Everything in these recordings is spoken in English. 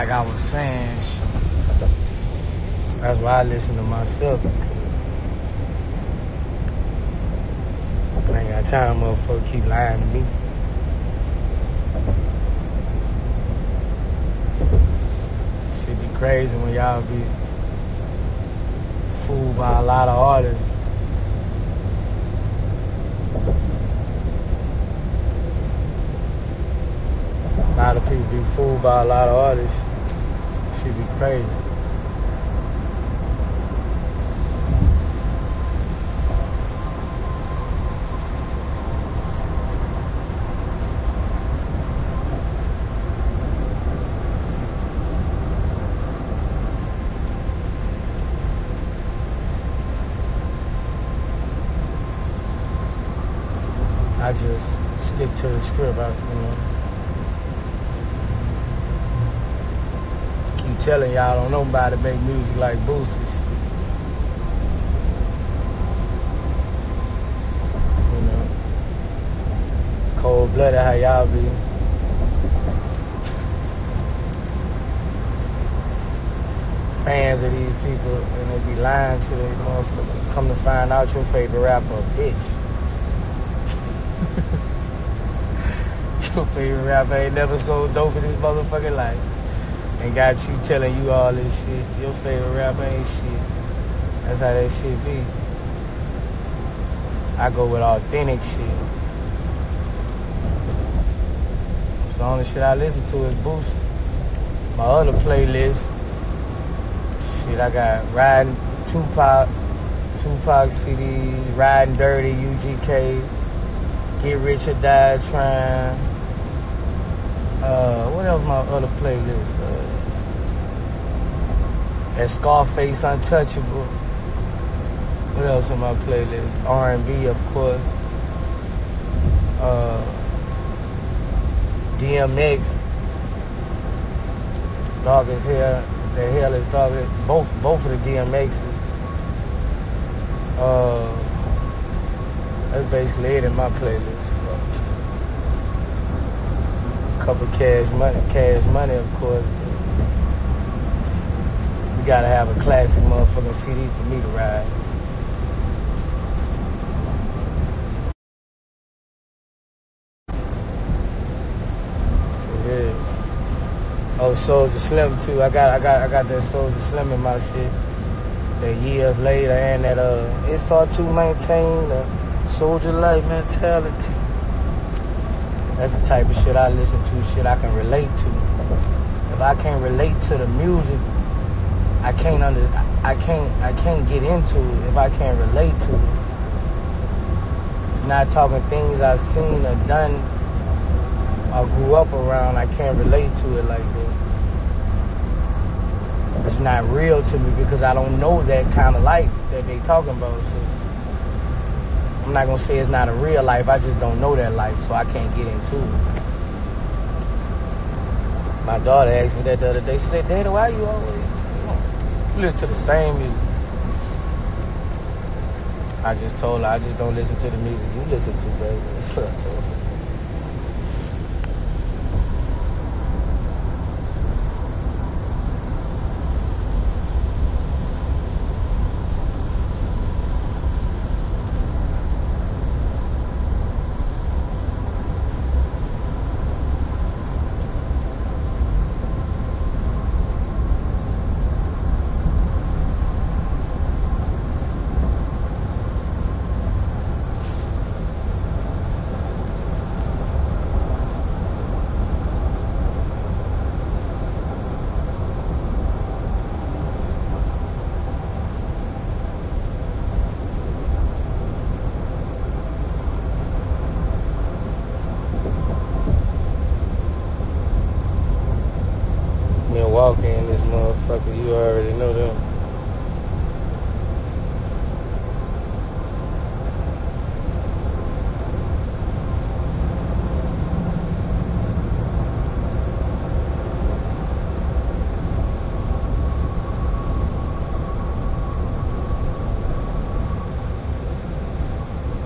like I was saying, that's why I listen to myself. I ain't got time, motherfucker, keep lying to me. Should be crazy when y'all be fooled by a lot of artists. Lot of people be fooled by a lot of artists. Should be crazy. I just stick to the script, I, you know. Keep telling y'all, don't nobody make music like Boosie's. You know, cold blooded how y'all be. Fans of these people, and they be lying to them motherfuckers. Come to find out your favorite rapper, bitch. Your favorite rapper ain't never sold dope in his motherfucking life. And got you telling you all this shit. Your favorite rapper ain't shit. That's how that shit be. I go with authentic shit. So the only shit I listen to is Boost. My other playlist, shit, I got Riding Tupac, Tupac CD, Riding Dirty, UGK, Get Rich or Die Trying. Uh, what else my other playlist? Uh, that Scarface Untouchable. What else in my playlist? R&B, of course. Uh, DMX. Dog is here. The hell is dog. Both both of the DMXs. Uh, that's basically it in my playlist. Couple cash money, cash money, of course. You gotta have a classic motherfucking CD for me to ride. Oh, Soulja Slim too. I got, I got, I got that Soulja Slim in my shit. That years later, and that uh, it's hard to maintain a soldier life mentality. That's the type of shit I listen to, shit I can relate to. If I can't relate to the music, I can't under, I can't, I can't get into it if I can't relate to it. It's not talking things I've seen or done or grew up around. I can't relate to it like that. It's not real to me because I don't know that kind of life that they talking about. So. I'm not gonna say it's not a real life. I just don't know that life, so I can't get into it. My daughter asked me that the other day. She said, "Daddy, why you always you listen to the same music?" I just told her I just don't listen to the music you listen to, baby. That's what I told her. Milwaukee and this motherfucker, you already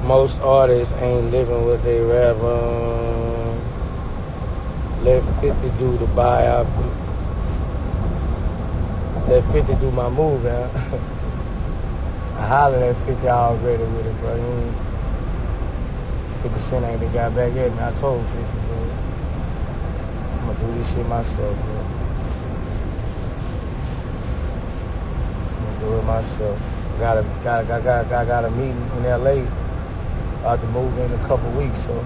Most artists ain't living what they rap on. Let 50 do the biopsy. Let 50 do my move, man. I hollered at 50 already with it, bro. He 50 Cent ain't got back yet, man. I told 50, bro. I'm gonna do this shit myself, bro. I'm gonna do it myself. Got a, got a, got, got, got, got a meeting in LA. About to move in a couple weeks, so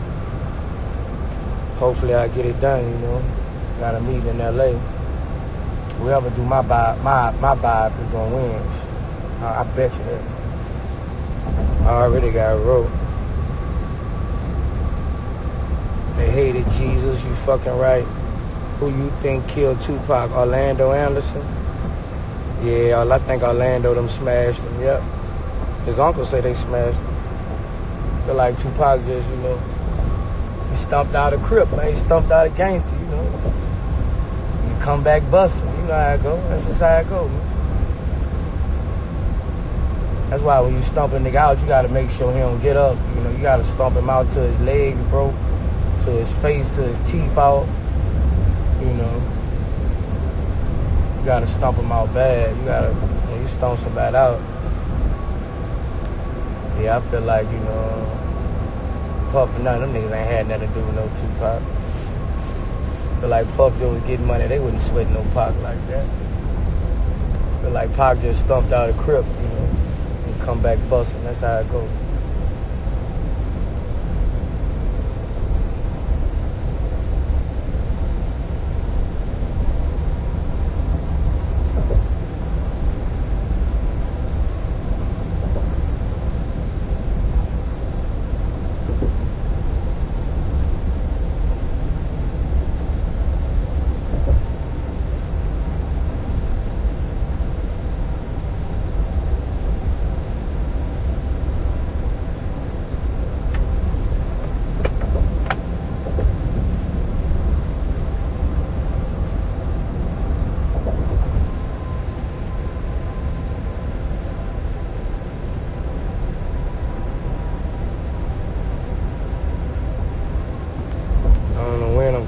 hopefully I get it done, you know. Got a meeting in LA. Whoever do my vibe, my my vibe is gonna win. I, I bet you that. I already got wrote. They hated Jesus, you fucking right. Who you think killed Tupac? Orlando Anderson? Yeah, I think Orlando them smashed him, yep. His uncle say they smashed him. Feel like Tupac just, you know, he stumped out a crip, man. He stumped out a gangster, you know. You come back busting. Know how it go. That's just how it go, man. That's why when you stomp a nigga out, you gotta make sure he don't get up. You know, you gotta stomp him out till his legs broke, to his face, to his teeth out. You know. You gotta stomp him out bad. You gotta, know, you stomp somebody out. Yeah, I feel like, you know, Puff and none them niggas ain't had nothing to do with no Tupac. Feel like Puff just was getting money, they wouldn't sweat no Pac like that. Feel like Pac just stumped out a crip, you know and come back busting. That's how it goes.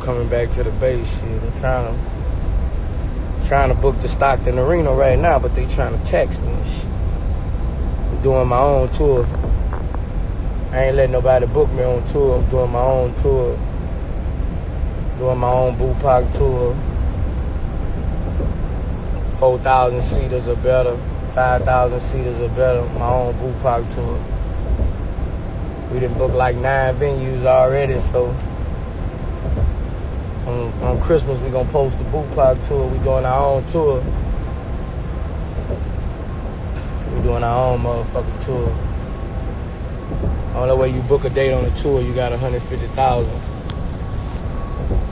Coming back to the base. Shit, I'm trying to trying to book the Stockton Arena right now, but they trying to text me. I'm doing my own tour. I ain't letting nobody book me on tour. I'm doing my own tour. Doing my own Bupac tour. 4,000 seaters or better. 5,000 seaters or better. My own Bupac tour. We didn't book like nine venues already, so on, on Christmas, we're gonna post the Bupac tour. We doing our own tour. We doing our own motherfucking tour. Only way you book a date on a tour, you got 150,000.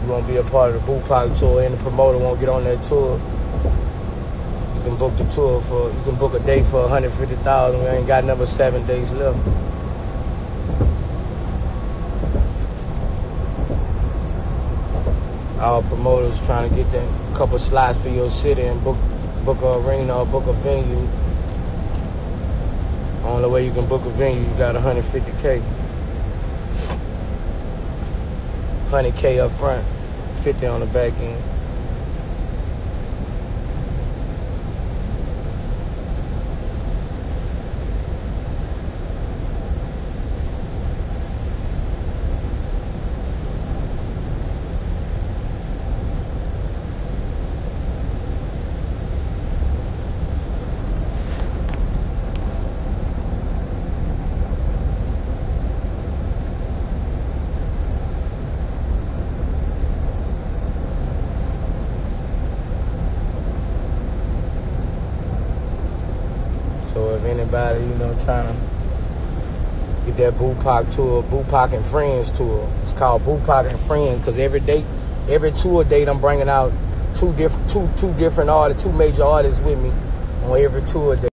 You won't be a part of the Bupac tour, and the promoter won't get on that tour. You can book the tour for, you can book a date for 150,000. We ain't got another seven days left. Our promoters trying to get a couple slots for your city and book book a arena or book a venue. Only way you can book a venue, you got 150k. 100k up front, 50 on the back end. So if anybody, you know, trying to get that Bupac tour, Bupac and Friends tour. It's called Bupac and Friends because every date, every tour date, I'm bringing out two different, two two different artists, two major artists with me on every tour date.